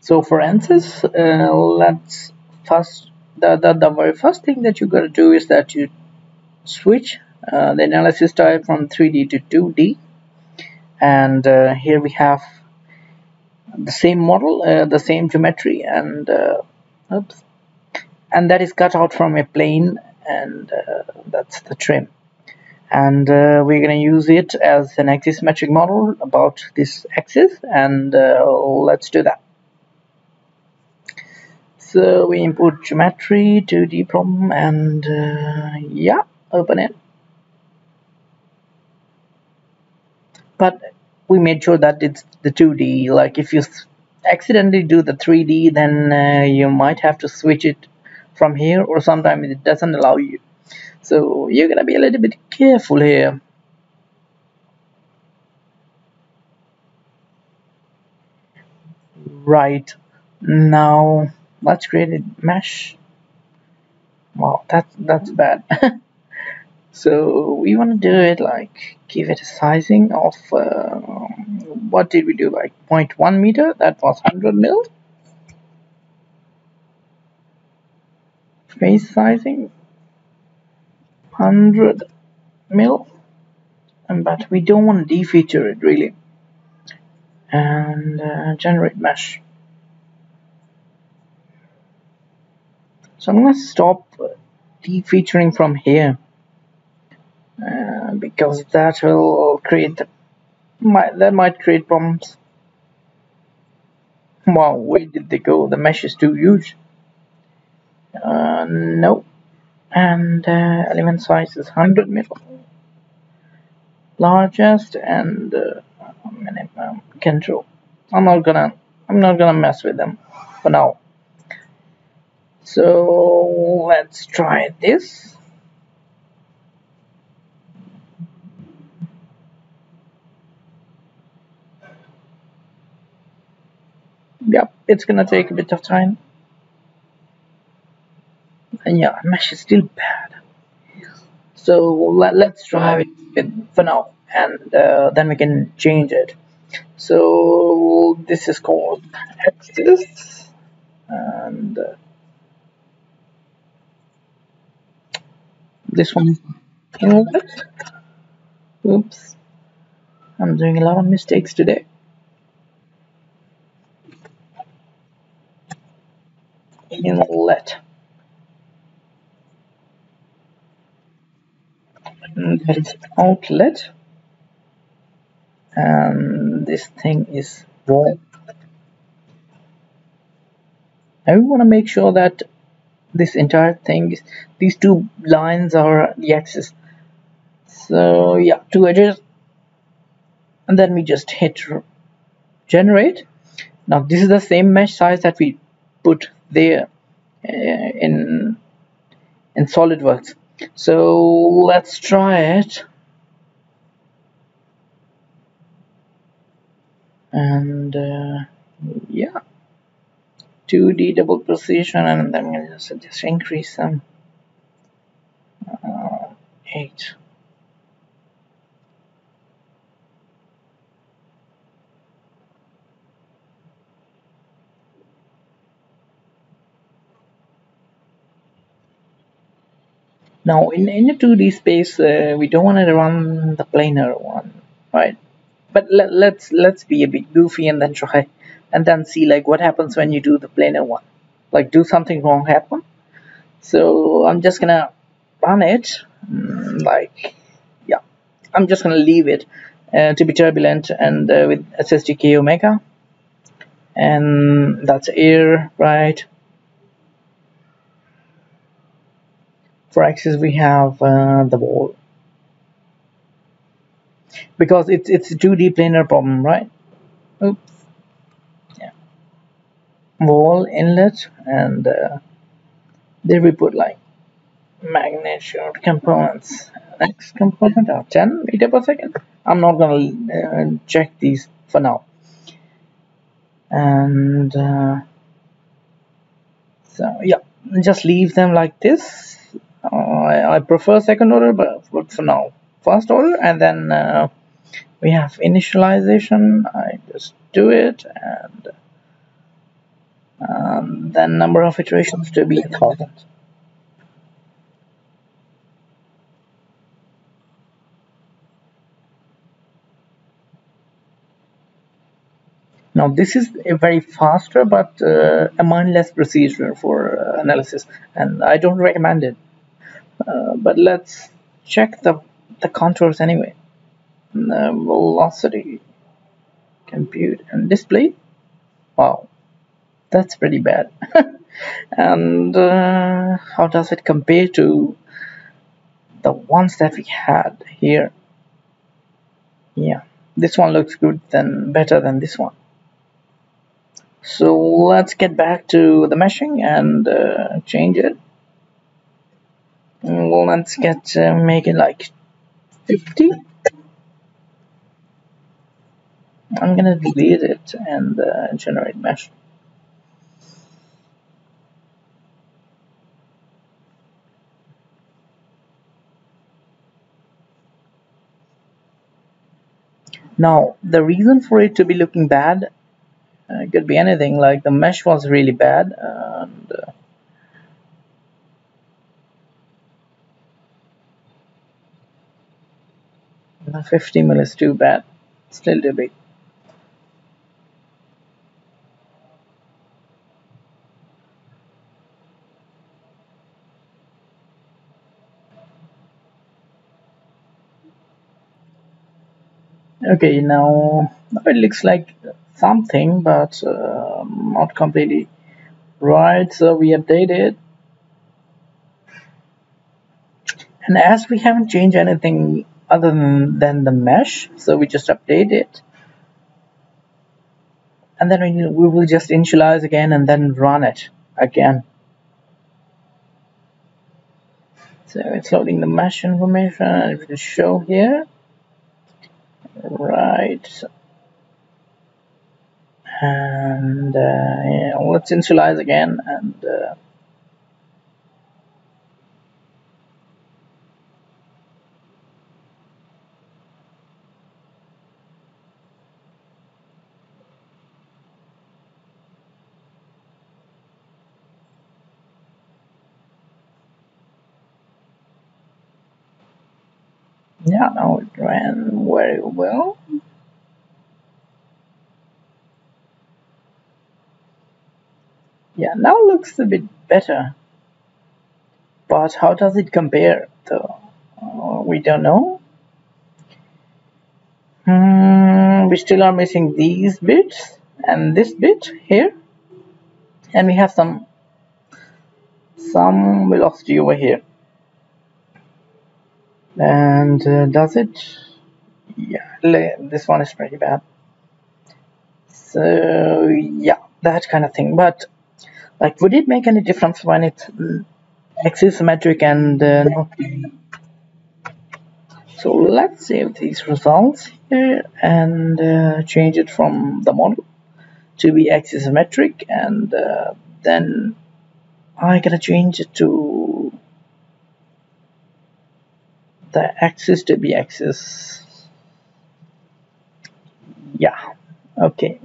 so for ANSYS uh, let's first the, the, the very first thing that you got to do is that you switch uh, the analysis type from 3D to 2D and uh, here we have the same model uh, the same geometry and uh, oops. And that is cut out from a plane and uh, that's the trim. And uh, we're going to use it as an axisymmetric model about this axis and let's do that so we import geometry 2d problem and uh, yeah open it. But we made sure that it's the 2d like if you accidentally do the 3d then uh, you might have to switch it from here or sometimes it doesn't allow you. So you're gonna be a little bit careful here. Right. Now let's create a mesh. Wow that's that's bad. So we want to do it like give it a sizing of uh, what did we do? Like 0.1 meter? That was 100 mil? Face sizing? 100 mil? And but we don't want to defeature it really. And uh, generate mesh So I'm to stop defeaturing from here uh, because that will create might, that might create problems. Wow, where did they go? The mesh is too huge. Uh, no. And uh, element size is 100 mil. Largest and uh, minimum control. I'm not gonna I'm not gonna mess with them for now so let's try this. Yep it's gonna take a bit of time. And yeah mesh is still bad. So let, us try it for now and uh, then we can change it. So this is called axis and uh, this one. Inlet oops. I'm doing a lot of mistakes today. Inlet and mm, that is outlet. And this thing is wall I want to make sure that this entire thing is these two lines are the axis. So yeah two edges. And then we just hit generate. Now this is the same mesh size that we put there uh, in in SolidWorks. So let's try it. And uh, yeah 2D double precision and then we'll just, just increase them. Uh, 8 Now in, in a 2D space uh, we don't want to run the planar one right? But let, let's let's be a bit goofy and then try and then see like what happens when you do the planar one. Like do something wrong happen? So I'm just gonna run it mm, like yeah. I'm just gonna leave it uh, to be turbulent and uh, with SST k-omega. And that's air right? For axis we have uh, the wall. Because it's it's a 2D planar problem right? Oops wall inlet and uh, there we put like magnitude components. Next component of 10 meter per second? I'm not gonna uh, check these for now. And uh, so yeah just leave them like this. Uh, I, I, prefer second order but for now. First order and then uh, we have initialization. I just do it and then number of iterations to be 1000 Now this is a very faster but uh, a mindless procedure for uh, analysis and I don't recommend it. Uh, but let's check the, the contours anyway. The velocity, compute and display. Wow, that's pretty bad. and uh, how does it compare to the ones that we had here? Yeah, this one looks good than better than this one so let's get back to the meshing and uh, change it let's get uh, make it like 50 I'm gonna delete it and uh, generate mesh now the reason for it to be looking bad uh, could be anything like the mesh was really bad and uh, 50 mil is too bad. Still too big okay now it looks like something but uh, not completely right. So we update it and as we haven't changed anything other than, than the mesh so we just update it. And then we, we will just initialize again and then run it again. So it's loading the mesh information. It will show here right. And uh, yeah, let's initialize again and uh, yeah now it ran very well. Yeah now looks a bit better. But how does it compare though? Uh, we don't know. Hmm, we still are missing these bits and this bit here. And we have some some velocity over here and uh, does it? Yeah this one is pretty bad. So yeah that kind of thing. But like would it make any difference when it's axisymmetric and uh, not so let's save these results here and uh, change it from the model to be axisymmetric and uh, then I gotta change it to the axis to be axis. Yeah okay.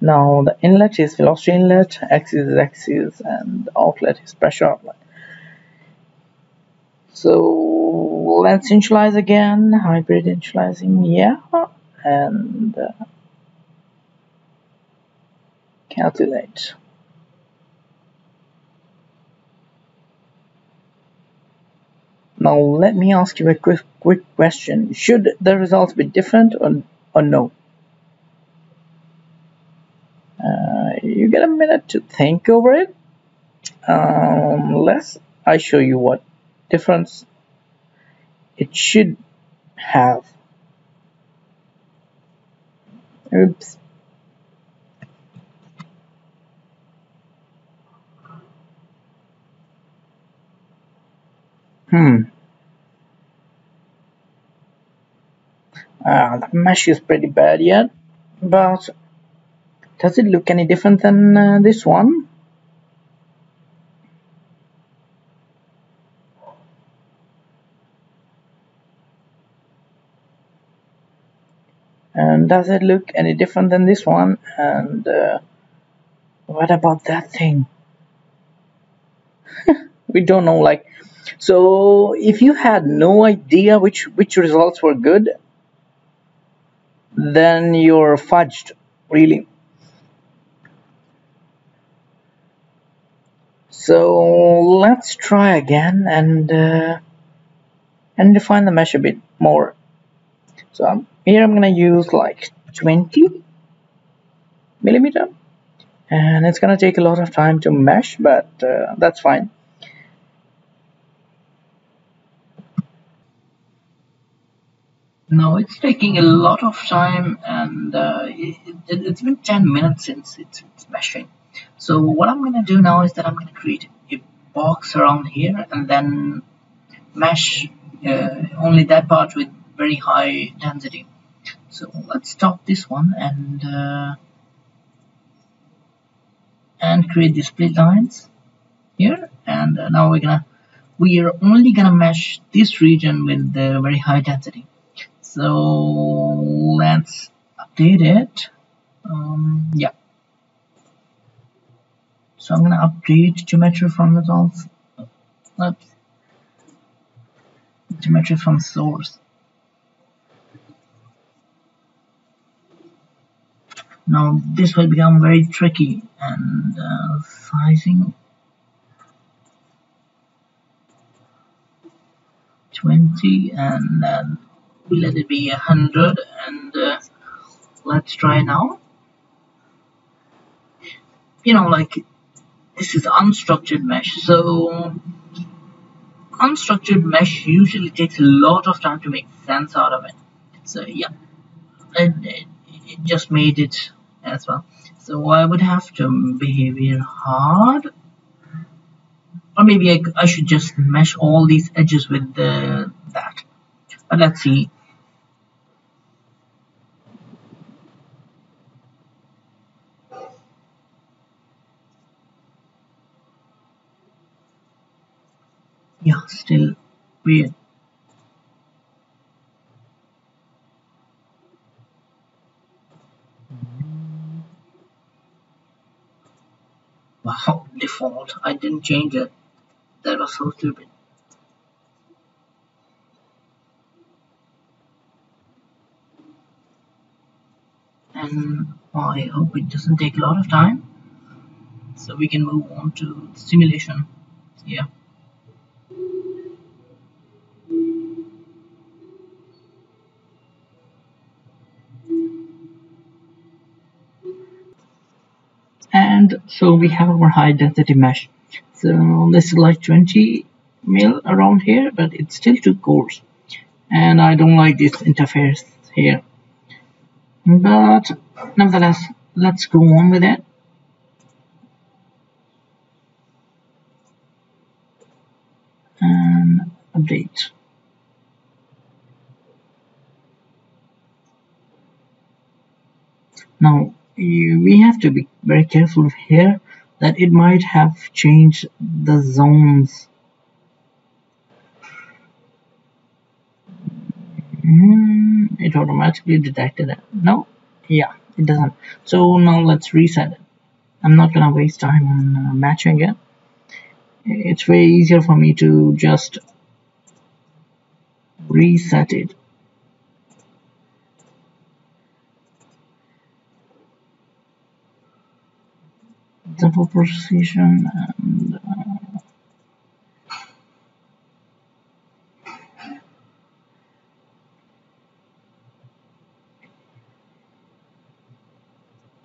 Now the inlet is velocity inlet axis is axis and outlet is pressure outlet. So let's initialize again hybrid initializing yeah and uh, calculate Now let me ask you a quick, quick question. Should the results be different or, or no? Uh, you get a minute to think over it. Um, let's I show you what difference it should have. Oops. Hmm. Uh, the mesh is pretty bad yet, but does it look any different than uh, this one? And does it look any different than this one? And uh, what about that thing we don't know like so if you had no idea which which results were good then you're fudged really. So let's try again and uh, and define the mesh a bit more. So I'm, here I'm gonna use like 20 millimeter and it's gonna take a lot of time to mesh but uh, that's fine No, it's taking a lot of time and uh, it, has been 10 minutes since it's, it's meshing. So what I'm going to do now is that I'm going to create a box around here and then mesh uh, only that part with very high density. So let's stop this one and uh, and create the split lines here and uh, now we're gonna we are only gonna mesh this region with the very high density so let's update it. Um, yeah. So I'm gonna update geometry from results. Oops. Geometry from source. Now this will become very tricky and uh, sizing. 20 and then let it be a hundred? And uh, let's try now. You know like this is unstructured mesh. So unstructured mesh usually takes a lot of time to make sense out of it. So yeah. It, it, it just made it as well. So I would have to behavior hard. Or maybe I, I should just mesh all these edges with the, that. But let's see yeah still weird. Wow default. I didn't change it. That was so stupid. And I hope it doesn't take a lot of time so we can move on to simulation. Yeah and so we have our high density mesh. So this is like 20 mil around here but it's still too coarse and I don't like this interface here. But nevertheless let's go on with it. And update. Now we have to be very careful here that it might have changed the zones. Mm, it automatically detected it no? Yeah it doesn't. So now let's reset it. I'm not gonna waste time on uh, matching it. It's way easier for me to just reset it double precision and uh,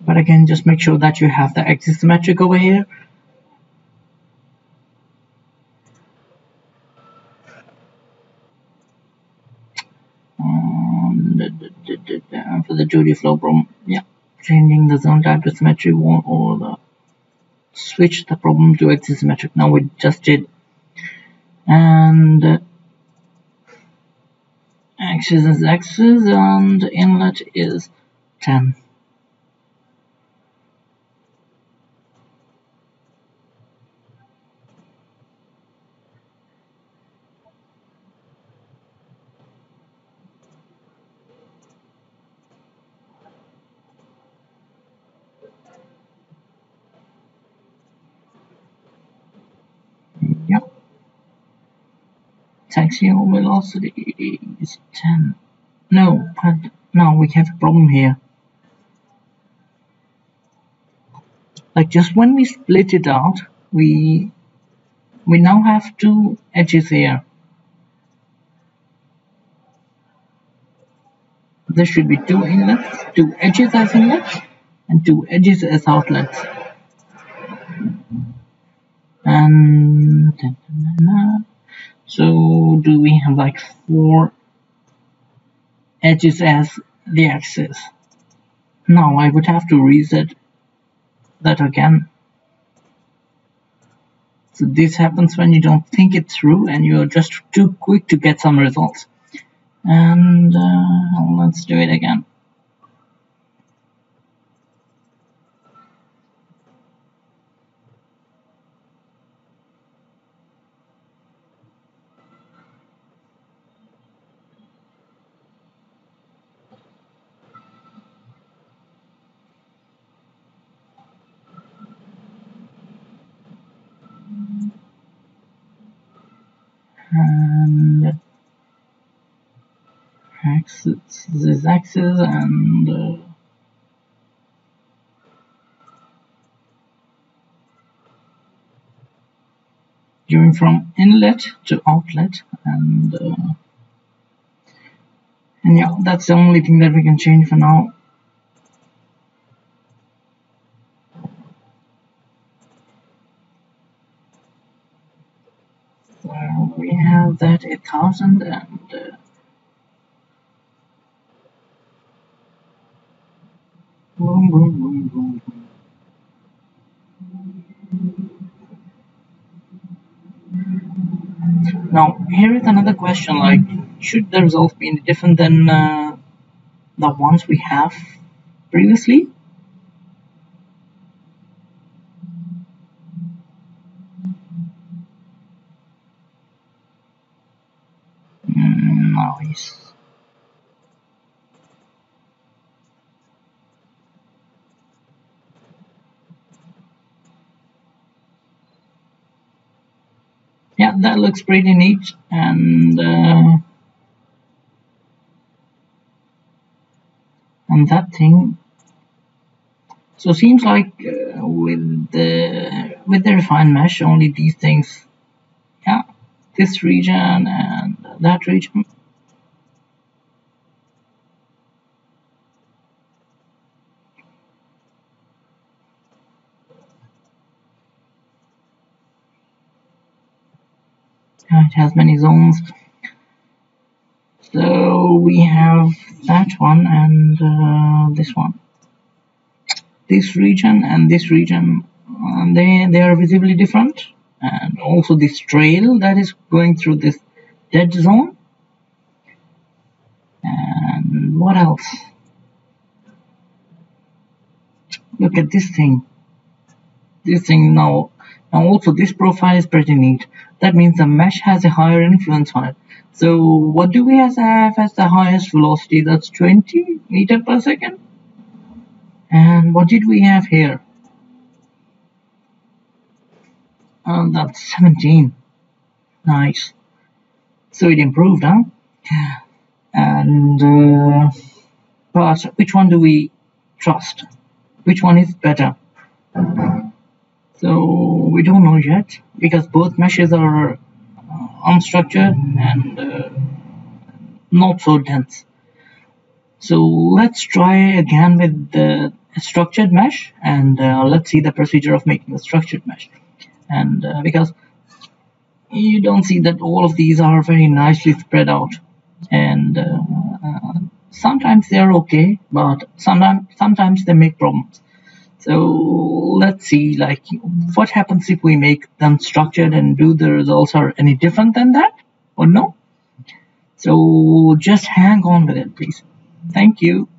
but again just make sure that you have the axisymmetric over here. Um, for the 2D flow problem yeah. Changing the zone type to symmetry or the switch the problem to axisymmetric. Now we just did. And axis is axis and inlet is 10 axial velocity is 10 no but now we have a problem here. Like just when we split it out we we now have two edges here. There should be two inlets two edges as inlets and two edges as outlets. And so do we have like four edges as the axis? Now I would have to reset that again. So this happens when you don't think it through and you're just too quick to get some results. And uh, let's do it again and axis this axis and uh, going from inlet to outlet and uh, and yeah that's the only thing that we can change for now that a thousand and uh, boom boom boom boom boom. Now here is another question like should the results be any different than uh, the ones we have previously Nice. Yeah, that looks pretty neat and uh, and that thing so seems like uh, with the with the refined mesh only these things yeah this region and that region it has many zones. So we have that one and uh, this one. This region and this region uh, they they are visibly different and also this trail that is going through this dead zone. And what else? Look at this thing. This thing now and also this profile is pretty neat that means the mesh has a higher influence on it. So what do we have as the highest velocity? That's 20 meter per second. And what did we have here? Oh, that's 17. Nice. So it improved, huh? And, uh, but which one do we trust? Which one is better? So we don't know yet because both meshes are uh, unstructured and uh, not so dense. So let's try again with the structured mesh and uh, let's see the procedure of making a structured mesh. And uh, because you don't see that all of these are very nicely spread out and uh, uh, sometimes they're okay but sometimes sometimes they make problems so let's see like what happens if we make them structured and do the results are any different than that or no. So just hang on with it please. Thank you.